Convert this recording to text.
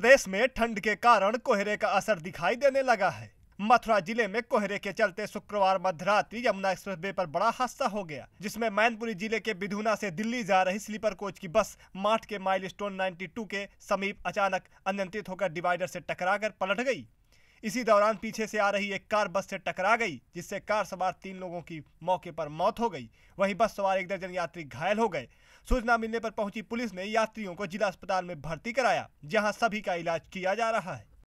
प्रदेश में ठंड के कारण कोहरे का असर दिखाई देने लगा है। मथुरा ज़िले में कोहरे के चलते शुक्रवार मध्यरात्रि यमुना एक्सप्रेस वे पर बड़ा हादसा हो गया, जिसमें मैनपुरी ज़िले के बिधुना से दिल्ली जा रही स्लीपर कोच की बस माठ के माइलस्टोन 92 के समीप अचानक अनियंत्रित होकर डिवाइडर से टकराकर पलट गई। इसी दौरान पीछे से आ रही एक कार बस से टकरा गई, जिससे कार सवार तीन लोगों की मौके पर मौत हो गई। वहीं बस सवार एक दर्जन यात्री घायल हो गए। सूचना मिलने पर पहुँची पुलिस ने यात्रियों को जिला अस्पताल में भर्ती कराया, जहाँ सभी का इलाज किया जा रहा है।